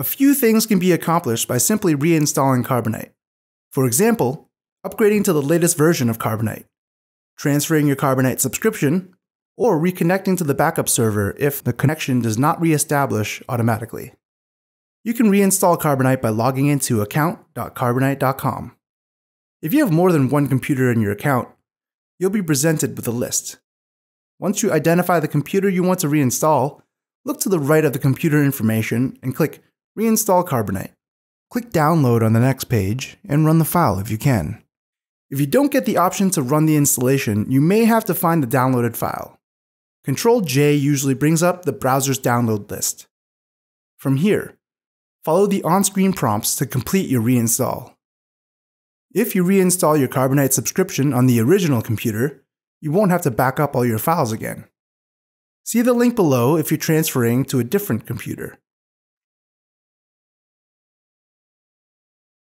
A few things can be accomplished by simply reinstalling Carbonite. For example, upgrading to the latest version of Carbonite, transferring your Carbonite subscription, or reconnecting to the backup server if the connection does not reestablish automatically. You can reinstall Carbonite by logging into account.carbonite.com. If you have more than one computer in your account, you'll be presented with a list. Once you identify the computer you want to reinstall, look to the right of the computer information and click Reinstall Carbonite. Click Download on the next page and run the file if you can. If you don't get the option to run the installation, you may have to find the downloaded file. Control J usually brings up the browser's download list. From here, follow the on-screen prompts to complete your reinstall. If you reinstall your Carbonite subscription on the original computer, you won't have to back up all your files again. See the link below if you're transferring to a different computer.